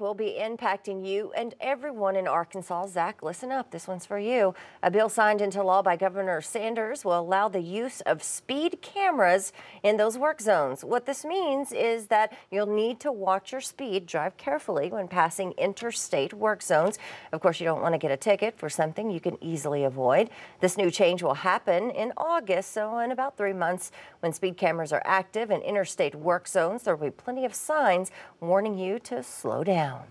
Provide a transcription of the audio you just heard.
will be impacting you and everyone in Arkansas. Zach, listen up. This one's for you. A bill signed into law by Governor Sanders will allow the use of speed cameras in those work zones. What this means is that you'll need to watch your speed, drive carefully when passing interstate work zones. Of course, you don't want to get a ticket for something you can easily avoid. This new change will happen in August, so in about three months. When speed cameras are active in interstate work zones, there will be plenty of signs warning you to slow down down.